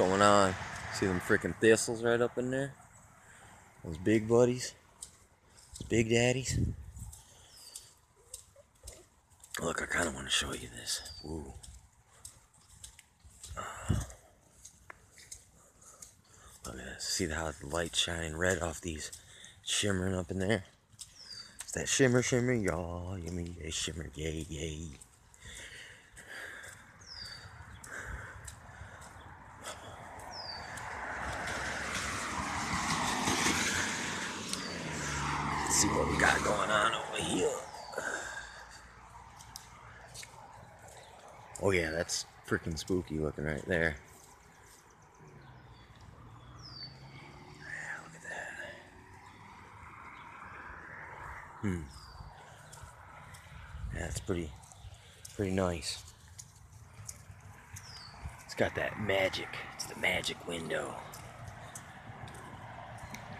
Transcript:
going on. See them freaking thistles right up in there? Those big buddies. Those big daddies. Look, I kind of want to show you this. Ooh. Ah. Look at this. See how the light's shining red off these shimmering up in there? It's that shimmer, shimmer, y'all. You mean, shimmer, yay, yay. Let's see what we got going on over here. Oh yeah, that's freaking spooky looking right there. Look at that. Hmm. Yeah, that's pretty, pretty nice. It's got that magic. It's the magic window.